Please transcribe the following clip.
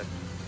Good.